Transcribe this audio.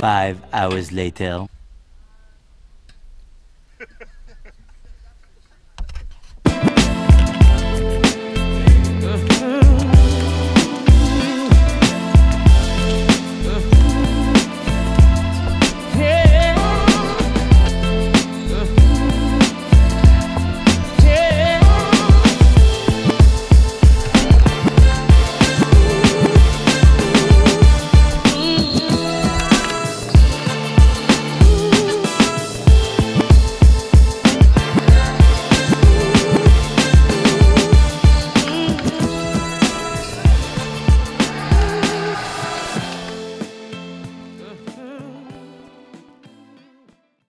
Five hours later.